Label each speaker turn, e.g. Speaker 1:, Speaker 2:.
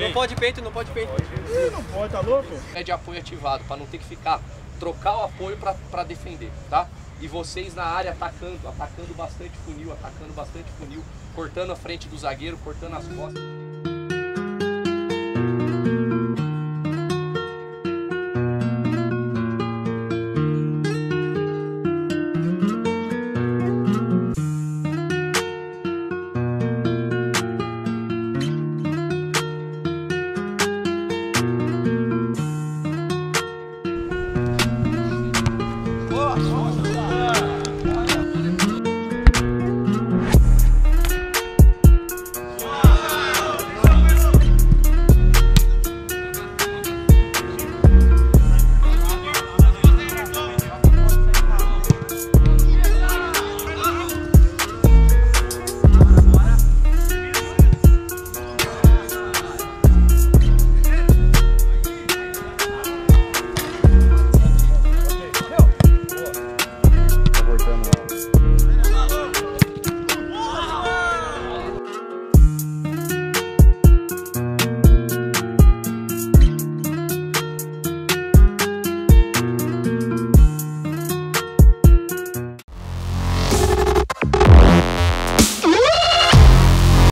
Speaker 1: Não pode peito, não pode peito.
Speaker 2: Ih, não pode, tá louco?
Speaker 3: É de apoio ativado, para não ter que ficar, trocar o apoio para defender, tá? E vocês na área atacando, atacando bastante funil, atacando bastante funil, cortando a frente do zagueiro, cortando as costas.